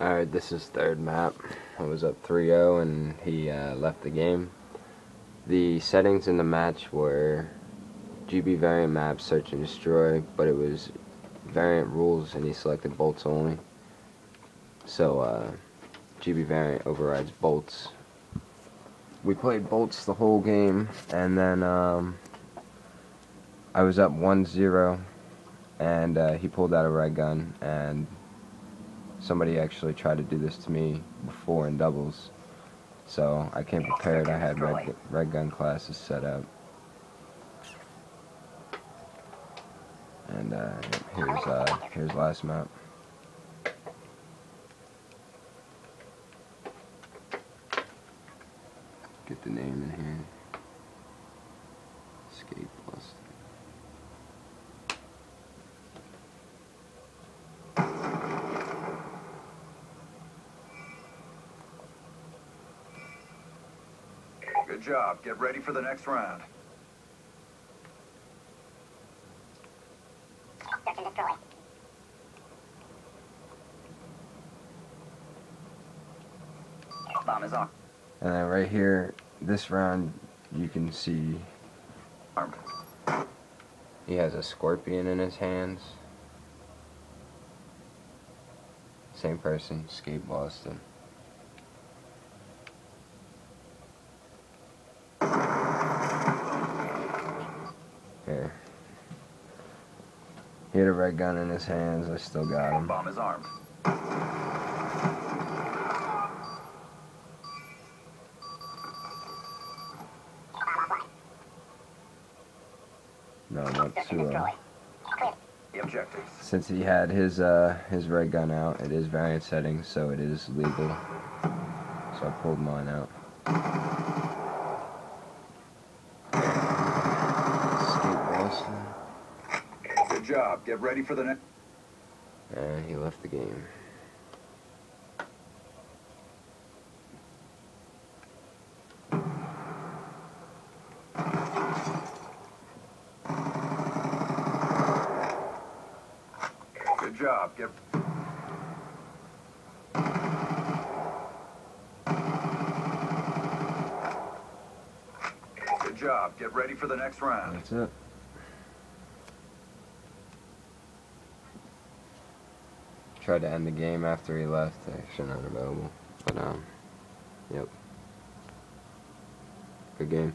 Alright, this is third map. I was up 3-0 and he uh, left the game. The settings in the match were GB variant map, search and destroy, but it was variant rules and he selected bolts only. So uh, GB variant overrides bolts. We played bolts the whole game and then um, I was up 1-0 and uh, he pulled out a reg gun and somebody actually tried to do this to me before in doubles. So I came prepared. I had red, reg gun classes set up. And uh, here's uh, here's last map. Get the name in here. Escape plus. Good job. Get ready for the next round. And destroy. Bomb is on. And then right here, this round, you can see Armed. he has a Skorpion in his hands. Same person, Skate Boston. Here. He had a reg gun in his hands, I still got him. Bomb is armed. No, not Search too destroy. The objectives. Since he had his uh his reg gun out, it is variant settings, so it is legal. So I pulled mine out. Skate Boston. Good job. Get ready for the next. And he left the game. Good job. Get. Good job. Get ready for the next round. That's it. Tried to end the game after he left. Actually not available. But um yep. Good game.